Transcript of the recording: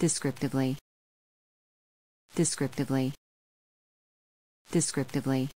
Descriptively. Descriptively. Descriptively.